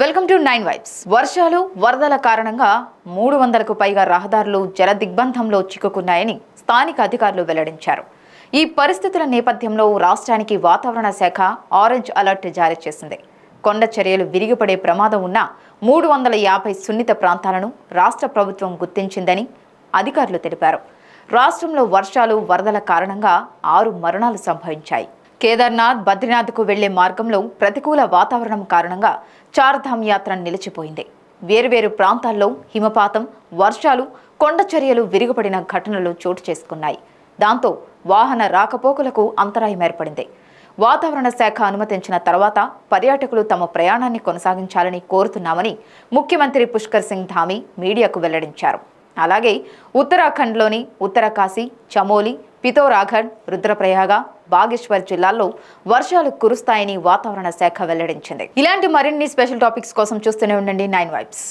Welcome to nine vibes వర్షాలు వరదల కారణంగా మూడు వందలకు పైగా రహదారులు జల దిగ్బంధంలో చిక్కుకున్నాయని స్థానిక అధికారులు వెల్లడించారు. ఈ పరిస్థితుల నేపథ్యంలో రాష్ట్రానికి వాతావరణ శాఖ ఆరెంజ్ అలర్ట్ జారీ చేసింది. కొండ చర్యలు విరిగిపడే ప్రమాదం ఉన్న మూడు వందల యాభై సున్నిత ప్రాంతాలను రాష్ట్ర ప్రభుత్వం గుర్తించిందని అధికారులు తెలిపారు. రాష్ట్రంలో వర్షాలు వరదల కారణంగా ఆరు మరణాలు సంభవించాయి. కేదార్నాథ్ బద్రీనాథ్కు వెళ్ళే మార్గంలో ప్రతికూల వాతావరణం కారణంగా చార్ధామ్ యాత్ర నిలిచిపోయింది. వేర్వేరు ప్రాంతాల్లో హిమపాతం వర్షాలు కొండ చర్యలు విరిగిపడిన ఘటనలు చోటు చేసుకున్నాయి. దాంతో వాహన రాకపోకలకు అంతరాయం ఏర్పడింది. వాతావరణ శాఖ అనుమతించిన తర్వాత పర్యాటకులు తమ ప్రయాణాన్ని కొనసాగించాలని కోరుతున్నామని ముఖ్యమంత్రి పుష్కర్ సింగ్ ధామి మీడియాకు వెల్లడించారు. అలాగే ఉత్తరాఖండ్లోని ఉత్తరకాశీ చమోలి పితోరాఘడ్ రుద్రప్రయాగ బాగేశ్వర్ జిల్లాల్లో వర్షాలు కురుస్తాయని వాతావరణ శాఖ వెల్లడించింది. ఇలాంటి మరిన్ని స్పెషల్ టాపిక్స్ కోసం చూస్తూనే ఉండండి నైన్ వైబ్స్.